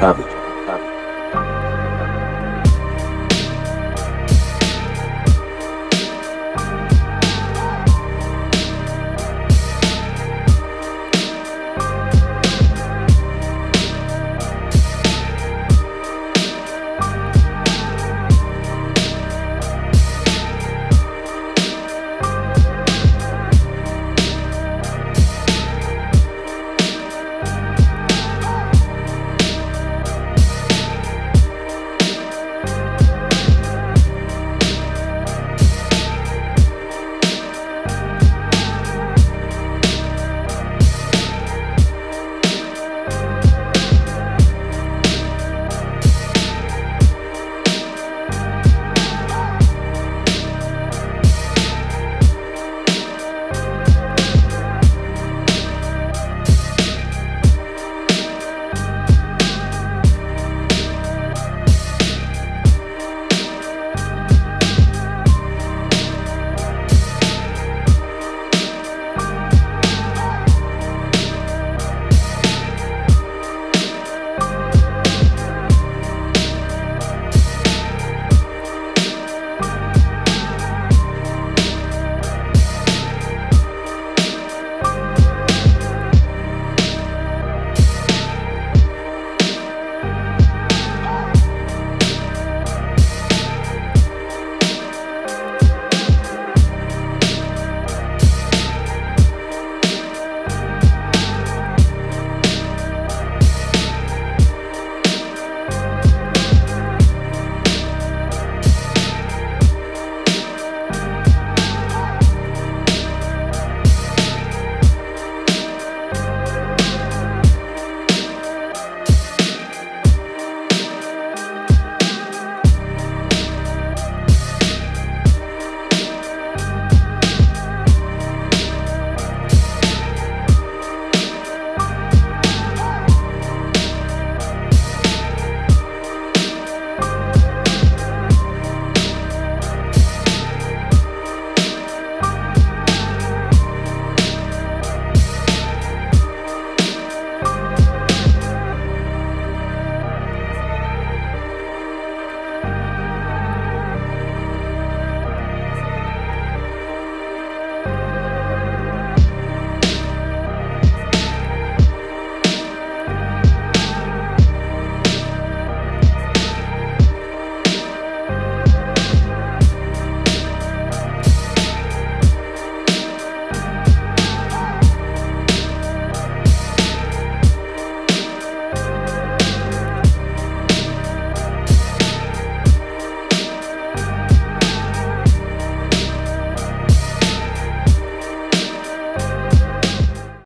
rápido.